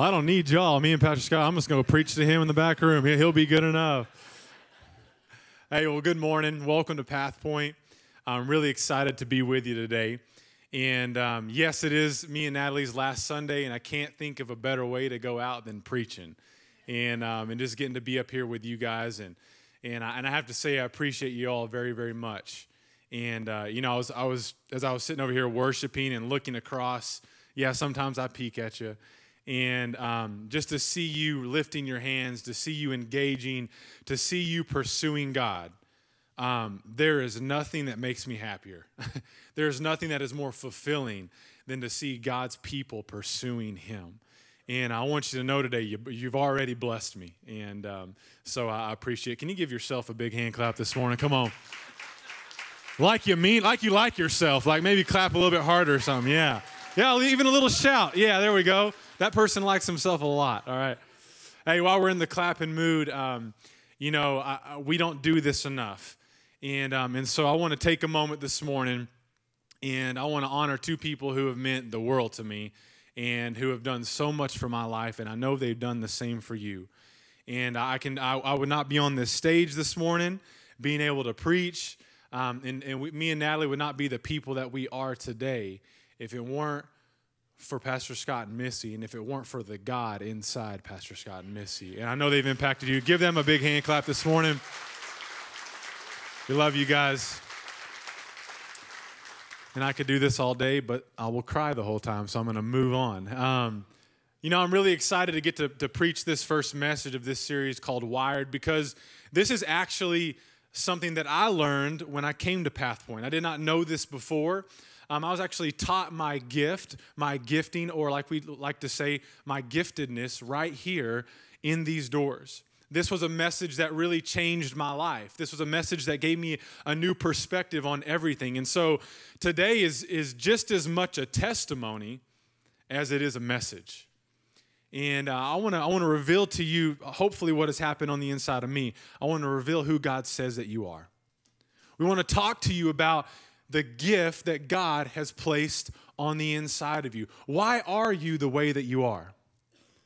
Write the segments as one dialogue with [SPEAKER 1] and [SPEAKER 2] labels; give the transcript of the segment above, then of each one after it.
[SPEAKER 1] Well, I don't need y'all. Me and Pastor Scott, I'm just going to preach to him in the back room. He'll be good enough. Hey, well, good morning. Welcome to Pathpoint. I'm really excited to be with you today. And um, yes, it is me and Natalie's last Sunday, and I can't think of a better way to go out than preaching and, um, and just getting to be up here with you guys. And, and, I, and I have to say, I appreciate you all very, very much. And, uh, you know, I was, I was, as I was sitting over here worshiping and looking across, yeah, sometimes I peek at you and um, just to see you lifting your hands, to see you engaging, to see you pursuing God, um, there is nothing that makes me happier. there is nothing that is more fulfilling than to see God's people pursuing Him. And I want you to know today, you, have already blessed me. And um, so I appreciate it. Can you give yourself a big hand clap this morning? Come on. Like you mean, like you like yourself. Like maybe clap a little bit harder or something. Yeah. Yeah, even a little shout. Yeah, there we go. That person likes himself a lot. All right. Hey, while we're in the clapping mood, um, you know, I, we don't do this enough. And, um, and so I want to take a moment this morning and I want to honor two people who have meant the world to me and who have done so much for my life. And I know they've done the same for you. And I, can, I, I would not be on this stage this morning being able to preach. Um, and and we, me and Natalie would not be the people that we are today if it weren't for Pastor Scott and Missy, and if it weren't for the God inside Pastor Scott and Missy. And I know they've impacted you. Give them a big hand clap this morning. We love you guys. And I could do this all day, but I will cry the whole time, so I'm going to move on. Um, you know, I'm really excited to get to, to preach this first message of this series called Wired because this is actually something that I learned when I came to Pathpoint. I did not know this before. Um, I was actually taught my gift, my gifting, or like we like to say, my giftedness right here in these doors. This was a message that really changed my life. This was a message that gave me a new perspective on everything. And so today is, is just as much a testimony as it is a message. And uh, I want to I want to reveal to you, hopefully, what has happened on the inside of me. I want to reveal who God says that you are. We want to talk to you about the gift that God has placed on the inside of you. Why are you the way that you are?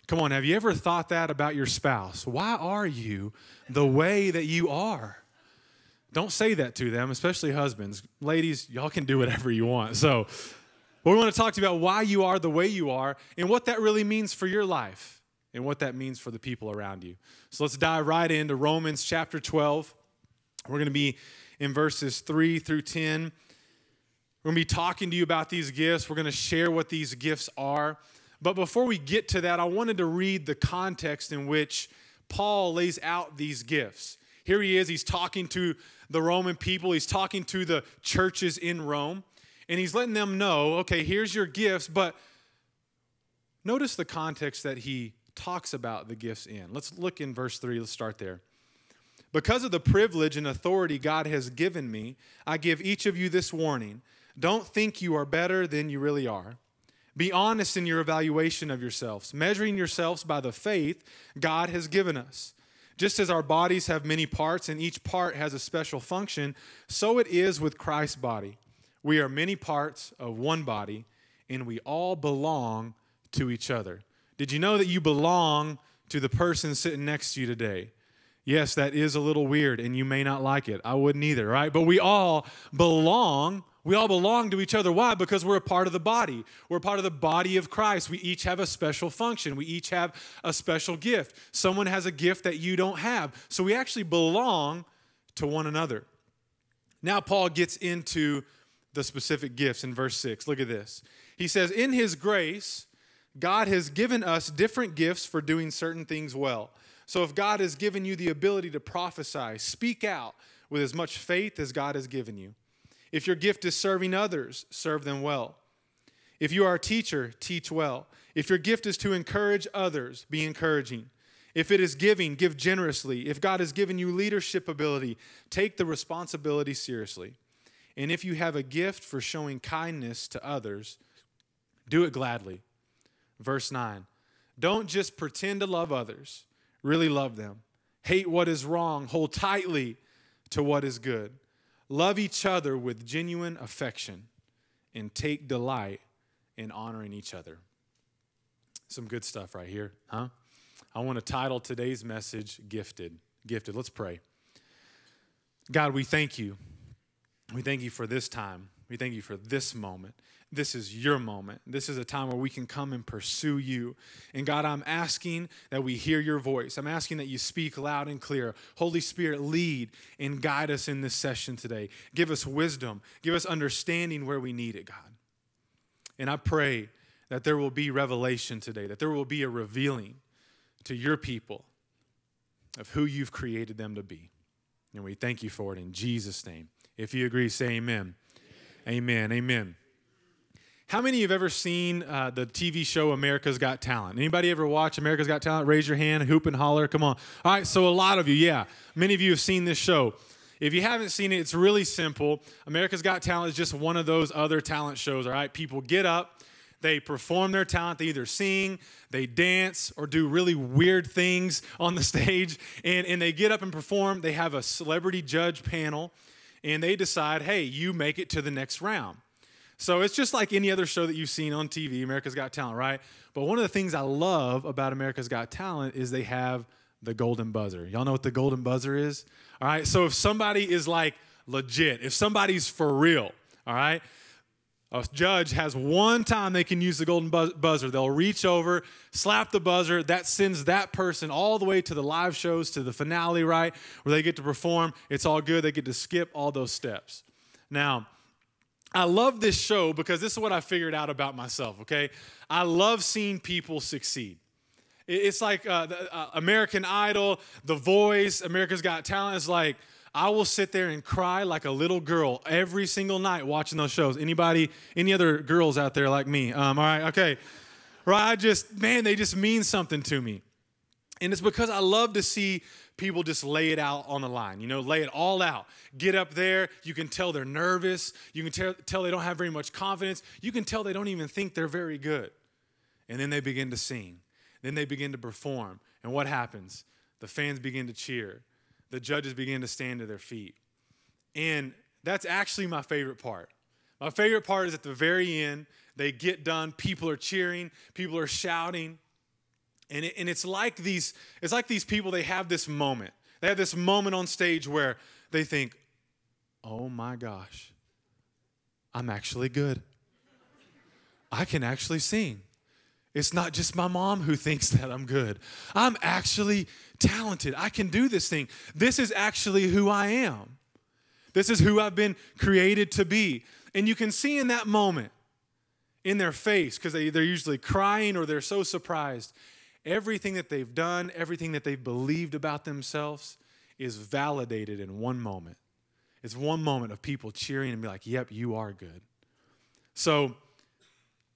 [SPEAKER 1] Come on, have you ever thought that about your spouse? Why are you the way that you are? Don't say that to them, especially husbands. Ladies, y'all can do whatever you want. So, we want to talk to you about why you are the way you are and what that really means for your life and what that means for the people around you. So, let's dive right into Romans chapter 12. We're going to be in verses 3 through 10. We're going to be talking to you about these gifts. We're going to share what these gifts are. But before we get to that, I wanted to read the context in which Paul lays out these gifts. Here he is, he's talking to the Roman people, he's talking to the churches in Rome, and he's letting them know okay, here's your gifts, but notice the context that he talks about the gifts in. Let's look in verse 3, let's start there. Because of the privilege and authority God has given me, I give each of you this warning don't think you are better than you really are. Be honest in your evaluation of yourselves, measuring yourselves by the faith God has given us. Just as our bodies have many parts and each part has a special function, so it is with Christ's body. We are many parts of one body, and we all belong to each other. Did you know that you belong to the person sitting next to you today? Yes, that is a little weird, and you may not like it. I wouldn't either, right? But we all belong we all belong to each other. Why? Because we're a part of the body. We're part of the body of Christ. We each have a special function. We each have a special gift. Someone has a gift that you don't have. So we actually belong to one another. Now, Paul gets into the specific gifts in verse 6. Look at this. He says, In his grace, God has given us different gifts for doing certain things well. So if God has given you the ability to prophesy, speak out with as much faith as God has given you. If your gift is serving others, serve them well. If you are a teacher, teach well. If your gift is to encourage others, be encouraging. If it is giving, give generously. If God has given you leadership ability, take the responsibility seriously. And if you have a gift for showing kindness to others, do it gladly. Verse 9 Don't just pretend to love others, really love them. Hate what is wrong, hold tightly to what is good. Love each other with genuine affection and take delight in honoring each other. Some good stuff right here, huh? I want to title today's message Gifted. Gifted. Let's pray. God, we thank you. We thank you for this time. We thank you for this moment. This is your moment. This is a time where we can come and pursue you. And God, I'm asking that we hear your voice. I'm asking that you speak loud and clear. Holy Spirit, lead and guide us in this session today. Give us wisdom, give us understanding where we need it, God. And I pray that there will be revelation today, that there will be a revealing to your people of who you've created them to be. And we thank you for it in Jesus' name. If you agree, say amen. Amen. Amen. amen. How many of you have ever seen uh, the TV show America's Got Talent? Anybody ever watch America's Got Talent? Raise your hand, hoop and holler. Come on. All right, so a lot of you, yeah. Many of you have seen this show. If you haven't seen it, it's really simple. America's Got Talent is just one of those other talent shows, all right? People get up, they perform their talent, they either sing, they dance, or do really weird things on the stage, and, and they get up and perform. They have a celebrity judge panel, and they decide, hey, you make it to the next round. So it's just like any other show that you've seen on TV, America's Got Talent, right? But one of the things I love about America's Got Talent is they have the golden buzzer. Y'all know what the golden buzzer is? All right. So if somebody is like legit, if somebody's for real, all right, a judge has one time they can use the golden buzzer. They'll reach over, slap the buzzer. That sends that person all the way to the live shows, to the finale, right? Where they get to perform. It's all good. They get to skip all those steps. Now, I love this show because this is what I figured out about myself, okay? I love seeing people succeed. It's like uh, the, uh, American Idol, The Voice, America's Got Talent. It's like I will sit there and cry like a little girl every single night watching those shows. Anybody, any other girls out there like me? Um, all right, okay. Right, I just, man, they just mean something to me. And it's because I love to see people just lay it out on the line, you know, lay it all out. Get up there. You can tell they're nervous. You can tell, tell they don't have very much confidence. You can tell they don't even think they're very good. And then they begin to sing. Then they begin to perform. And what happens? The fans begin to cheer. The judges begin to stand to their feet. And that's actually my favorite part. My favorite part is at the very end, they get done, people are cheering, people are shouting, and, it, and it's like these it's like these people they have this moment. They have this moment on stage where they think oh my gosh i'm actually good. I can actually sing. It's not just my mom who thinks that i'm good. I'm actually talented. I can do this thing. This is actually who i am. This is who i've been created to be. And you can see in that moment in their face because they, they're usually crying or they're so surprised Everything that they've done, everything that they've believed about themselves is validated in one moment. It's one moment of people cheering and be like, yep, you are good. So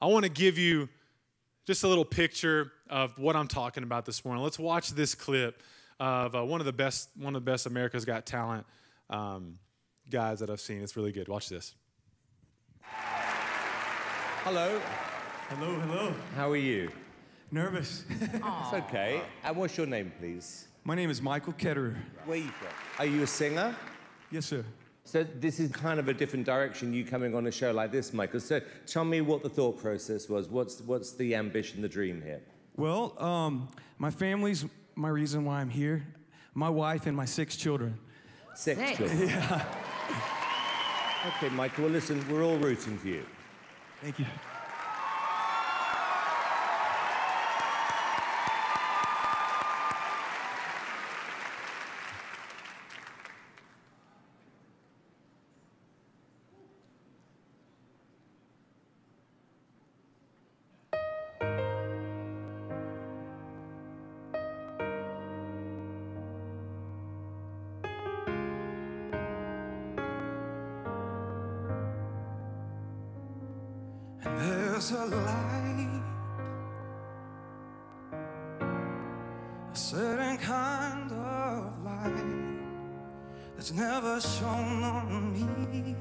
[SPEAKER 1] I want to give you just a little picture of what I'm talking about this morning. Let's watch this clip of uh, one of the best, one of the best America's Got Talent um, guys that I've seen. It's really good. Watch this.
[SPEAKER 2] Hello.
[SPEAKER 3] Hello, hello.
[SPEAKER 2] How are you?
[SPEAKER 3] Nervous.
[SPEAKER 2] it's okay. And what's your name, please?
[SPEAKER 3] My name is Michael Ketterer.
[SPEAKER 2] Where are you from? Are you a singer?
[SPEAKER 3] Yes, sir.
[SPEAKER 2] So this is kind of a different direction, you coming on a show like this, Michael. So tell me what the thought process was. What's, what's the ambition, the dream here?
[SPEAKER 3] Well, um, my family's my reason why I'm here. My wife and my six children.
[SPEAKER 2] Six, six. children?
[SPEAKER 3] Yeah.
[SPEAKER 2] okay, Michael, well, listen, we're all rooting for you.
[SPEAKER 3] Thank you. A certain kind of light that's never shone on me.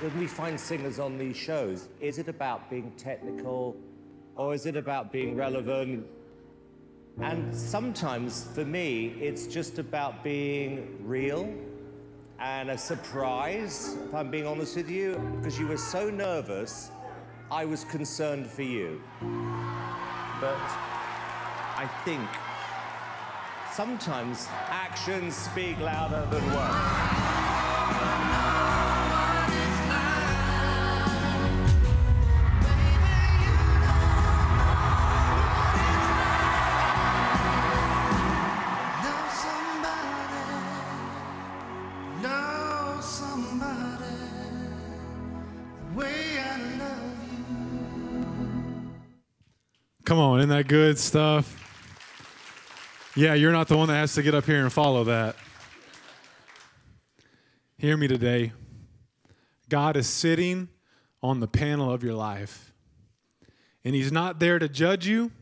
[SPEAKER 2] When we find singers on these shows, is it about being technical or is it about being relevant? And sometimes, for me, it's just about being real and a surprise, if I'm being honest with you, because you were so nervous, I was concerned for you. But I think sometimes actions speak louder than words.
[SPEAKER 1] Good stuff? Yeah, you're not the one that has to get up here and follow that. Hear me today. God is sitting on the panel of your life, and He's not there to judge you,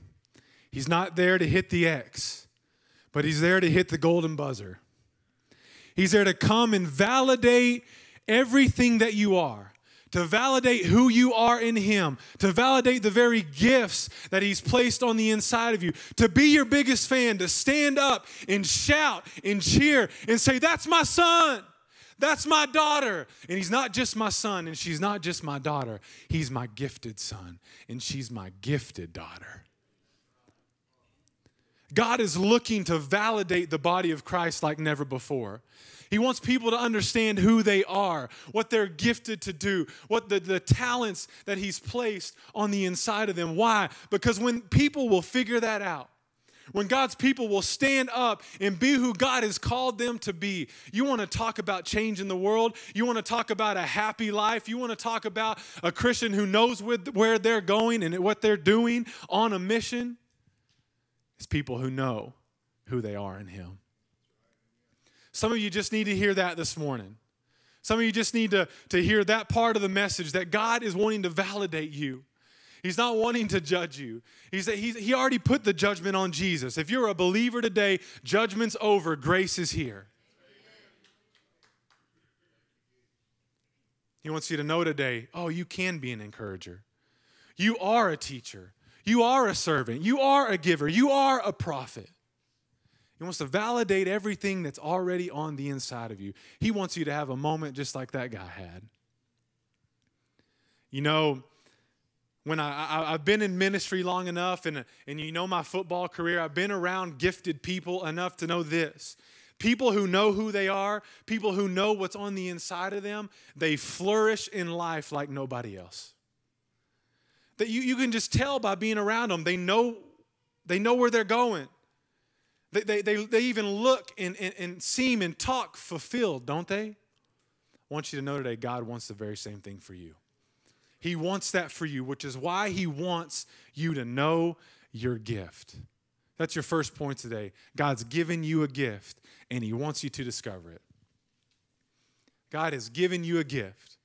[SPEAKER 1] He's not there to hit the X, but He's there to hit the golden buzzer. He's there to come and validate everything that you are, to validate who you are in Him, to validate the very gifts that He's placed on the inside of you, to be your biggest fan, to stand up and shout and cheer and say, That's my son. That's my daughter. And he's not just my son, and she's not just my daughter. He's my gifted son, and she's my gifted daughter. God is looking to validate the body of Christ like never before. He wants people to understand who they are, what they're gifted to do, what the, the talents that He's placed on the inside of them. Why? Because when people will figure that out, when God's people will stand up and be who God has called them to be. You want to talk about change in the world? You want to talk about a happy life? You want to talk about a Christian who knows where they're going and what they're doing on a mission? It's people who know who they are in Him. Some of you just need to hear that this morning. Some of you just need to, to hear that part of the message that God is wanting to validate you. He's not wanting to judge you. He's, he's, he already put the judgment on Jesus. If you're a believer today, judgment's over, grace is here. He wants you to know today oh, you can be an encourager. You are a teacher. You are a servant. You are a giver. You are a prophet. He wants to validate everything that's already on the inside of you. He wants you to have a moment just like that guy had. You know, when I, I, have been in ministry long enough and, and you know my football career, I've been around gifted people enough to know this. People who know who they are, people who know what's on the inside of them, they flourish in life like nobody else. That you, you can just tell by being around them. They know, they know where they're going. They, they, they, they even look and, and, and seem and talk fulfilled, don't they? I want you to know today, God wants the very same thing for you. He wants that for you, which is why He wants you to know your gift. That's your first point today. God's given you a gift, and He wants you to discover it. God has given you a gift,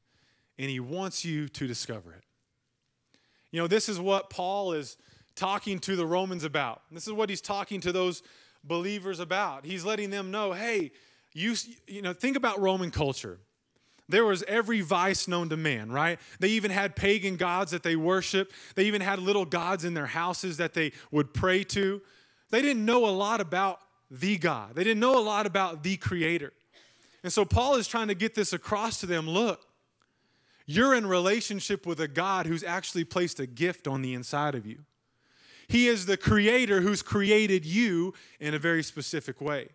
[SPEAKER 1] and He wants you to discover it. You know, this is what Paul is talking to the Romans about. This is what he's talking to those believers about. He's letting them know, hey, you, you know, think about Roman culture. There was every vice known to man, right? They even had pagan gods that they worship. They even had little gods in their houses that they would pray to. They didn't know a lot about the God, they didn't know a lot about the Creator. And so Paul is trying to get this across to them look, you're in relationship with a God who's actually placed a gift on the inside of you. He is the creator who's created you in a very specific way.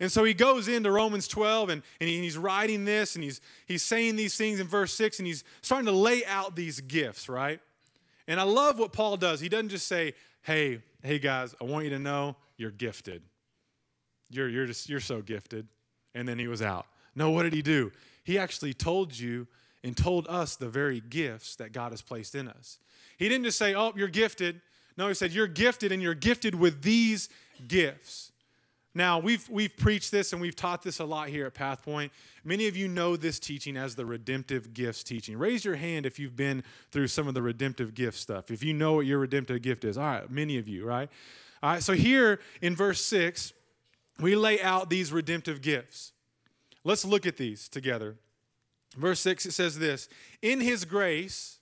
[SPEAKER 1] And so he goes into Romans 12 and, and he's writing this and he's, he's saying these things in verse 6 and he's starting to lay out these gifts, right? And I love what Paul does. He doesn't just say, hey, hey guys, I want you to know you're gifted. You're, you're, just, you're so gifted. And then he was out. No, what did he do? He actually told you and told us the very gifts that God has placed in us. He didn't just say, oh, you're gifted. No, he said, you're gifted and you're gifted with these gifts. Now, we've, we've preached this and we've taught this a lot here at Pathpoint. Many of you know this teaching as the redemptive gifts teaching. Raise your hand if you've been through some of the redemptive gift stuff. If you know what your redemptive gift is. All right, many of you, right? All right, so here in verse 6, we lay out these redemptive gifts. Let's look at these together. Verse 6, it says this In His grace,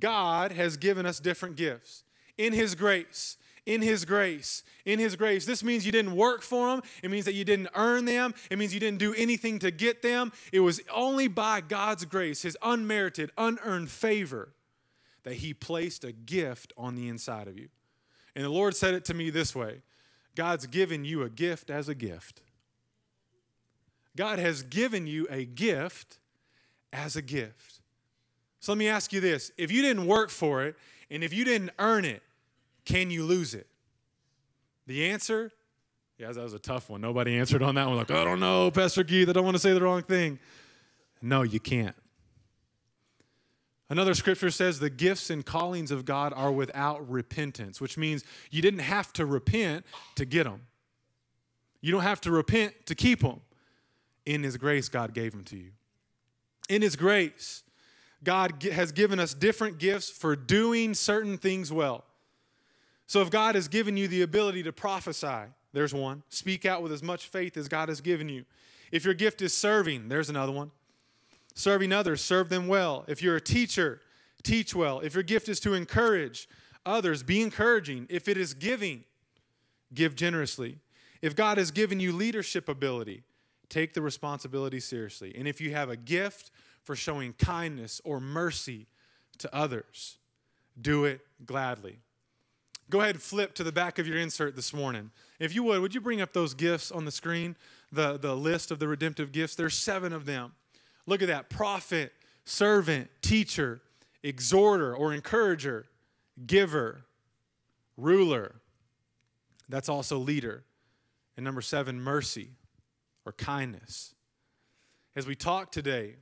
[SPEAKER 1] God has given us different gifts. In His grace, in His grace, in His grace. This means you didn't work for them. It means that you didn't earn them. It means you didn't do anything to get them. It was only by God's grace, His unmerited, unearned favor, that He placed a gift on the inside of you. And the Lord said it to me this way God's given you a gift as a gift. God has given you a gift as a gift. So let me ask you this if you didn't work for it and if you didn't earn it, can you lose it? The answer, yeah, that was a tough one. Nobody answered on that one. Like, I don't know, Pastor Keith, I don't want to say the wrong thing. No, you can't. Another scripture says the gifts and callings of God are without repentance, which means you didn't have to repent to get them. You don't have to repent to keep them. In His grace, God gave them to you. In His grace, God has given us different gifts for doing certain things well. So if God has given you the ability to prophesy, there's one. Speak out with as much faith as God has given you. If your gift is serving, there's another one. Serving others, serve them well. If you're a teacher, teach well. If your gift is to encourage others, be encouraging. If it is giving, give generously. If God has given you leadership ability, take the responsibility seriously. And if you have a gift for showing kindness or mercy to others, do it gladly. Go ahead and flip to the back of your insert this morning. If you would, would you bring up those gifts on the screen? The, the list of the redemptive gifts. There's seven of them. Look at that prophet, servant, teacher, exhorter or encourager, giver, ruler. That's also leader. And number seven, mercy or kindness. As we talk today,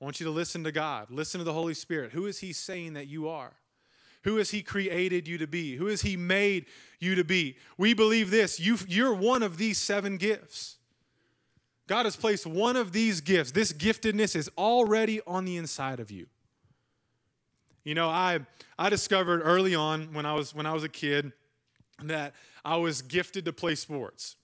[SPEAKER 1] I want you to listen to God, listen to the Holy Spirit. Who is He saying that you are? Who has He created you to be? Who has He made you to be? We believe this you, you're one of these seven gifts. God has placed one of these gifts. This giftedness is already on the inside of you. You know, I I discovered early on when I was when I was a kid that I was gifted to play sports.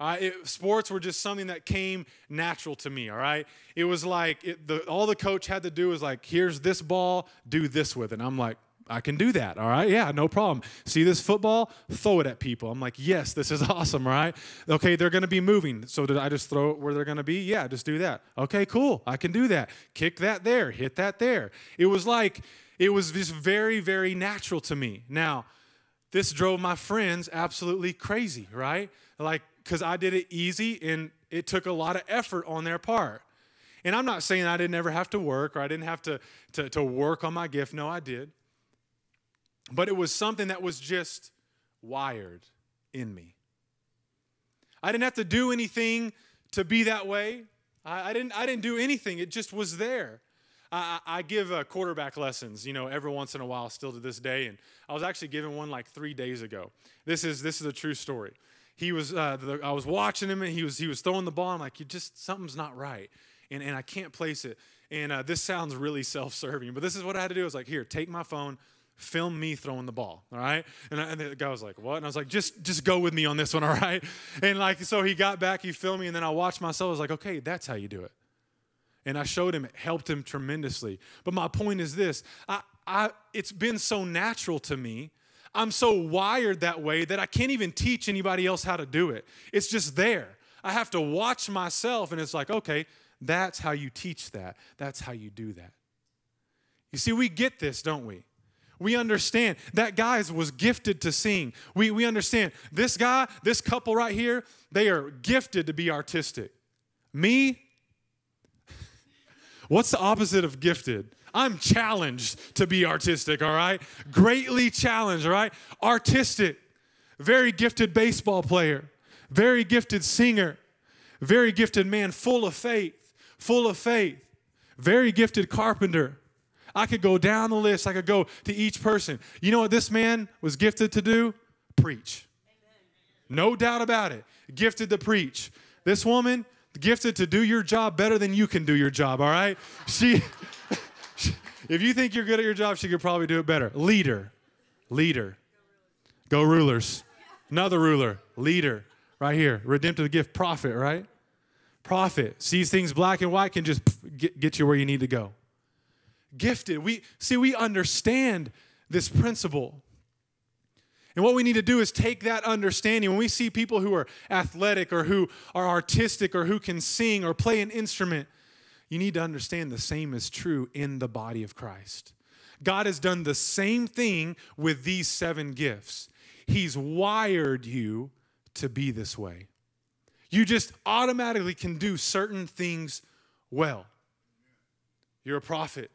[SPEAKER 1] Uh, it, sports were just something that came natural to me. All right, it was like it, the, all the coach had to do was like, "Here's this ball, do this with it." And I'm like, I can do that. All right. Yeah, no problem. See this football? Throw it at people. I'm like, yes, this is awesome. Right. Okay, they're going to be moving. So did I just throw it where they're going to be? Yeah, just do that. Okay, cool. I can do that. Kick that there. Hit that there. It was like, it was just very, very natural to me. Now, this drove my friends absolutely crazy, right? Like, because I did it easy and it took a lot of effort on their part. And I'm not saying I didn't ever have to work or I didn't have to, to, to work on my gift. No, I did. But it was something that was just wired in me. I didn't have to do anything to be that way. I, I didn't, I didn't do anything, it just was there. I, I give uh, quarterback lessons, you know, every once in a while, still to this day. And I was actually given one like three days ago. This is this is a true story. He was, uh, the, I was watching him, and he was he was throwing the ball. I'm like, you just something's not right, and and I can't place it. And uh, this sounds really self-serving, but this is what I had to do. I was like, here, take my phone, film me throwing the ball, all right? And, I, and, the guy was like, what? And I was like, just just go with me on this one, all right? And like, so he got back, he filmed me, and then I watched myself. I was like, okay, that's how you do it. And I showed him, it helped him tremendously. But my point is this I, I, it's been so natural to me. I'm so wired that way that I can't even teach anybody else how to do it. It's just there. I have to watch myself, and it's like, okay, that's how you teach that. That's how you do that. You see, we get this, don't we? We understand that guy was gifted to sing. We, we understand this guy, this couple right here, they are gifted to be artistic. Me, what's the opposite of gifted? I'm challenged to be artistic, all right? Greatly challenged, all right? Artistic, very gifted baseball player, very gifted singer, very gifted man, full of faith, full of faith, very gifted carpenter. I could go down the list, I could go to each person. You know what this man was gifted to do? Preach. No doubt about it. Gifted to preach. This woman, gifted to do your job better than you can do your job, all right? She if you think you're good at your job, she could probably do it better. Leader. Leader. Go rulers. Another ruler. Leader. Right here. Redemptive gift. Prophet, right? Prophet. Sees things black and white, can just get, get you where you need to go. Gifted. We see we understand this principle. And what we need to do is take that understanding. When we see people who are athletic or who are artistic or who can sing or play an instrument, you need to understand the same is true in the body of Christ. God has done the same thing with these seven gifts. He's wired you to be this way. You just automatically can do certain things well. You're a prophet,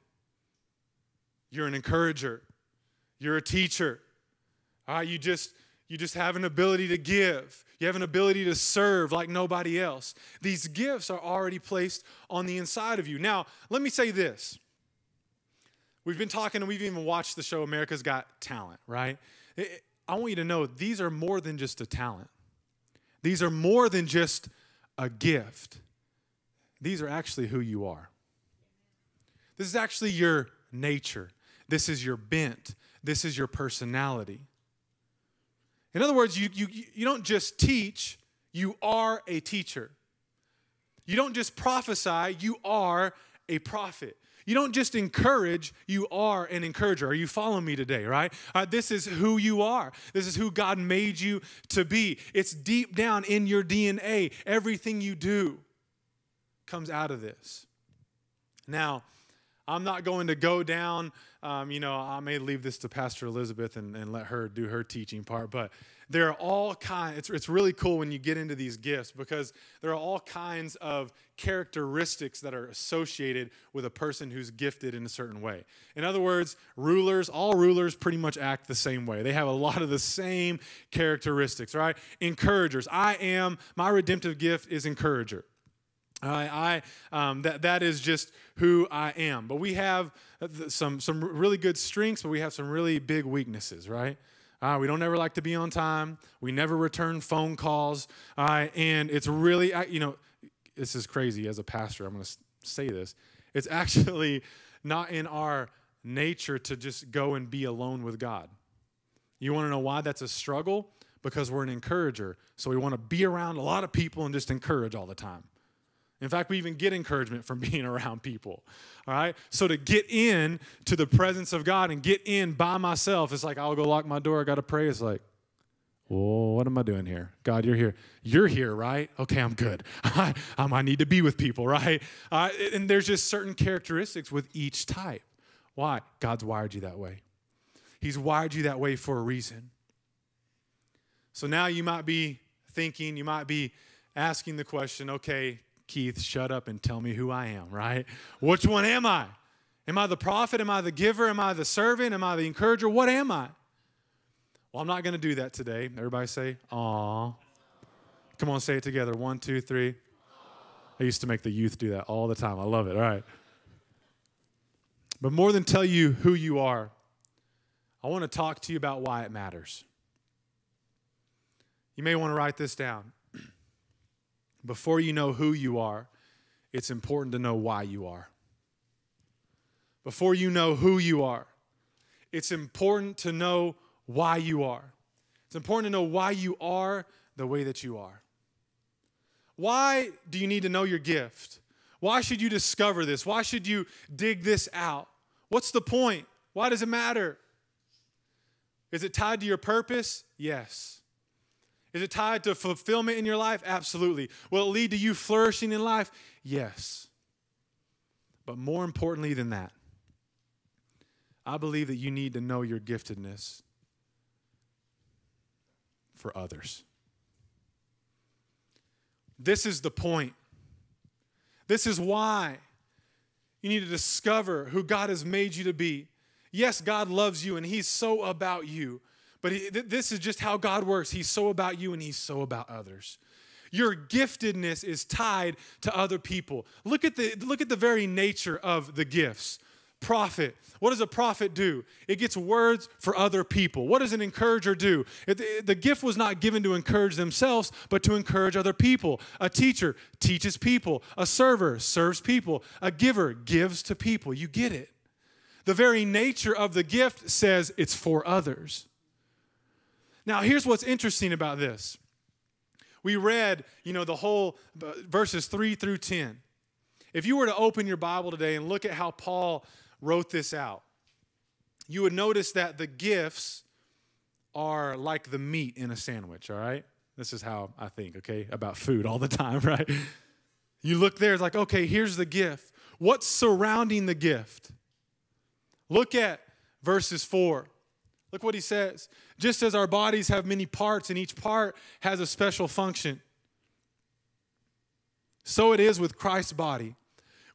[SPEAKER 1] you're an encourager, you're a teacher. Uh, you just you just have an ability to give. You have an ability to serve like nobody else. These gifts are already placed on the inside of you. Now, let me say this. We've been talking and we've even watched the show America's Got Talent, right? I want you to know these are more than just a talent. These are more than just a gift. These are actually who you are. This is actually your nature. This is your bent. This is your personality. In other words, you, you, you don't just teach, you are a teacher. You don't just prophesy, you are a prophet. You don't just encourage, you are an encourager. Are you following me today, right? Uh, this is who you are. This is who God made you to be. It's deep down in your DNA. Everything you do comes out of this. Now, I'm not going to go down, um, you know, I may leave this to Pastor Elizabeth and, and let her do her teaching part, but there are all kinds, it's, it's really cool when you get into these gifts because there are all kinds of characteristics that are associated with a person who's gifted in a certain way. In other words, rulers, all rulers pretty much act the same way. They have a lot of the same characteristics, right? Encouragers. I am, my redemptive gift is encourager. I, I um, that that is just who I am. But we have some some really good strengths, but we have some really big weaknesses, right? Uh, we don't ever like to be on time. We never return phone calls, uh, and it's really you know this is crazy. As a pastor, I'm going to say this. It's actually not in our nature to just go and be alone with God. You want to know why that's a struggle? Because we're an encourager. So we want to be around a lot of people and just encourage all the time. In fact, we even get encouragement from being around people. All right? So to get in to the presence of God and get in by myself, it's like I'll go lock my door, I gotta pray. It's like, Whoa, what am I doing here? God, you're here. You're here, right? Okay, I'm good. I, I need to be with people, right? Uh, and there's just certain characteristics with each type. Why? God's wired you that way. He's wired you that way for a reason. So now you might be thinking, you might be asking the question, okay, Keith, shut up and tell me who I am, right? Which one am I? Am I the prophet? Am I the giver? Am I the servant? Am I the encourager? What am I? Well, I'm not going to do that today. Everybody say, aw. Come on, say it together. One, two, three. I used to make the youth do that all the time. I love it. All right. But more than tell you who you are, I want to talk to you about why it matters. You may want to write this down. Before you know who you are, it's important to know why you are. Before you know who you are, it's important to know why you are. It's important to know why you are the way that you are. Why do you need to know your gift? Why should you discover this? Why should you dig this out? What's the point? Why does it matter? Is it tied to your purpose? Yes. Is it tied to fulfillment in your life? Absolutely. Will it lead to you flourishing in life? Yes. But more importantly than that, I believe that you need to know your giftedness for others. This is the point. This is why you need to discover who God has made you to be. Yes, God loves you and He's so about you, but he, th- this is just how God works. He's so about you and He's so about others. Your giftedness is tied to other people. Look at the, look at the very nature of the gifts. Prophet. What does a prophet do? It gets words for other people. What does an encourager do? It, the gift was not given to encourage themselves, but to encourage other people. A teacher teaches people. A server serves people. A giver gives to people. You get it. The very nature of the gift says it's for others. Now, here's what's interesting about this. We read, you know, the whole verses 3 through 10. If you were to open your Bible today and look at how Paul wrote this out, you would notice that the gifts are like the meat in a sandwich, all right? This is how I think, okay, about food all the time, right? You look there, it's like, okay, here's the gift. What's surrounding the gift? Look at verses 4. Look what he says. Just as our bodies have many parts and each part has a special function, so it is with Christ's body.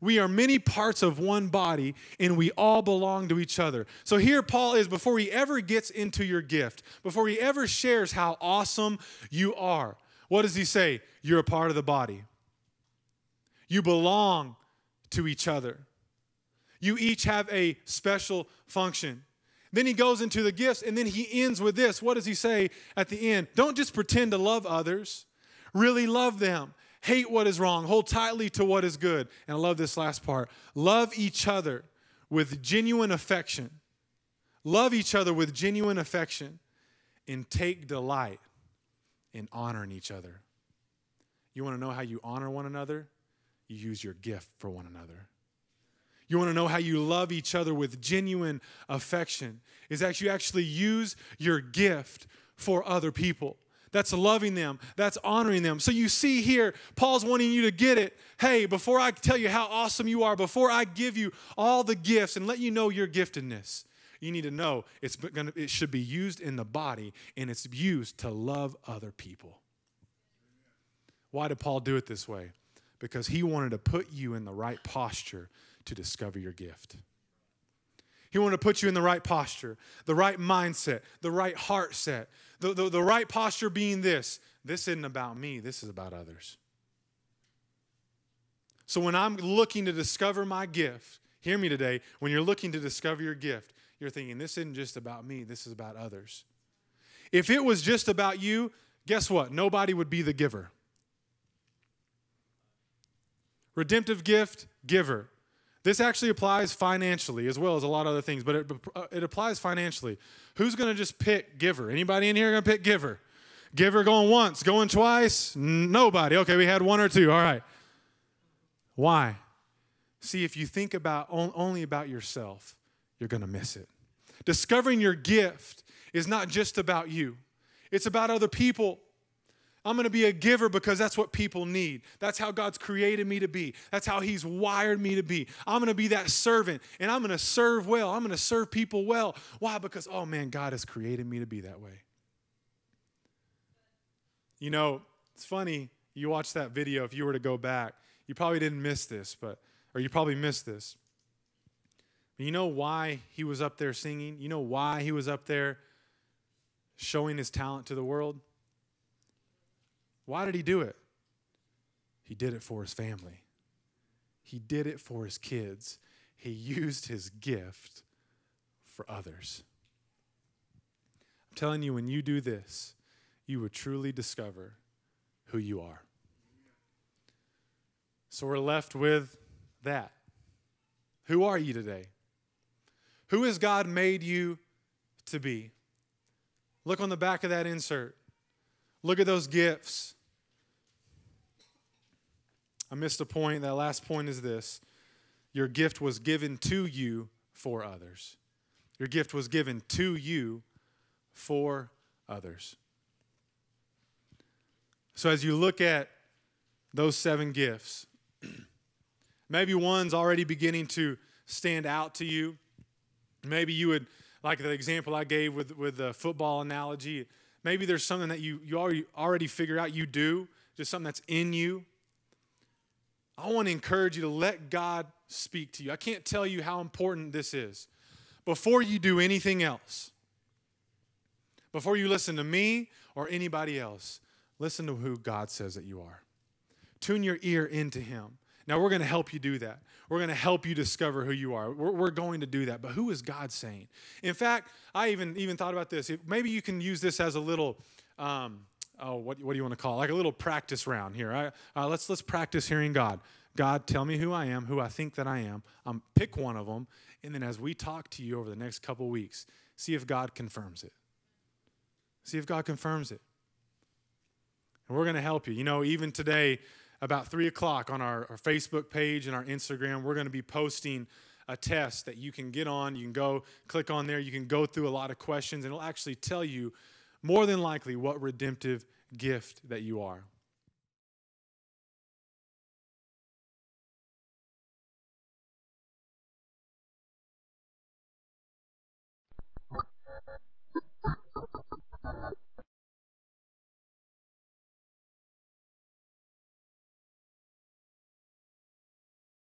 [SPEAKER 1] We are many parts of one body and we all belong to each other. So here Paul is before he ever gets into your gift, before he ever shares how awesome you are. What does he say? You're a part of the body. You belong to each other. You each have a special function. Then he goes into the gifts and then he ends with this. What does he say at the end? Don't just pretend to love others, really love them. Hate what is wrong, hold tightly to what is good. And I love this last part love each other with genuine affection. Love each other with genuine affection and take delight in honoring each other. You want to know how you honor one another? You use your gift for one another. You want to know how you love each other with genuine affection? Is that you actually use your gift for other people. That's loving them, that's honoring them. So you see here, Paul's wanting you to get it. Hey, before I tell you how awesome you are, before I give you all the gifts and let you know your giftedness, you need to know it's gonna, it should be used in the body and it's used to love other people. Why did Paul do it this way? Because he wanted to put you in the right posture to discover your gift. He wanted to put you in the right posture, the right mindset, the right heart set. The, the, the right posture being this this isn't about me, this is about others. So when I'm looking to discover my gift, hear me today, when you're looking to discover your gift, you're thinking, this isn't just about me, this is about others. If it was just about you, guess what? Nobody would be the giver. Redemptive gift, giver. This actually applies financially as well as a lot of other things, but it, uh, it applies financially. Who's going to just pick giver? Anybody in here going to pick giver? Giver going once, going twice? Nobody. Okay, we had one or two. All right. Why? See, if you think about only about yourself, you're going to miss it. Discovering your gift is not just about you. It's about other people. I'm going to be a giver because that's what people need. That's how God's created me to be. That's how He's wired me to be. I'm going to be that servant and I'm going to serve well. I'm going to serve people well. Why? Because, oh man, God has created me to be that way. You know, it's funny. You watch that video, if you were to go back, you probably didn't miss this, but, or you probably missed this. You know why he was up there singing? You know why he was up there showing his talent to the world? Why did he do it? He did it for his family. He did it for his kids. He used his gift for others. I'm telling you, when you do this, you will truly discover who you are. So we're left with that. Who are you today? Who has God made you to be? Look on the back of that insert. Look at those gifts. I missed a point. That last point is this Your gift was given to you for others. Your gift was given to you for others. So as you look at those seven gifts, maybe one's already beginning to stand out to you. Maybe you would, like the example I gave with, with the football analogy, maybe there's something that you, you already, already figure out you do, just something that's in you. I want to encourage you to let God speak to you. I can't tell you how important this is. Before you do anything else, before you listen to me or anybody else, listen to who God says that you are. Tune your ear into Him. Now, we're going to help you do that. We're going to help you discover who you are. We're, we're, going to do that. But who is God saying? In fact, I even, even thought about this. Maybe you can use this as a little, um, oh, what, what do you want to call it? Like a little practice round here. Right? Uh, let's, let's practice hearing God. God, tell me who I am, who I think that I am. Um, pick one of them. And then as we talk to you over the next couple weeks, see if God confirms it. See if God confirms it. And we're going to help you. You know, even today, about 3 o'clock on our, our Facebook page and our Instagram, we're going to be posting a test that you can get on. You can go click on there. You can go through a lot of questions, and it'll actually tell you more than likely what redemptive gift that you are.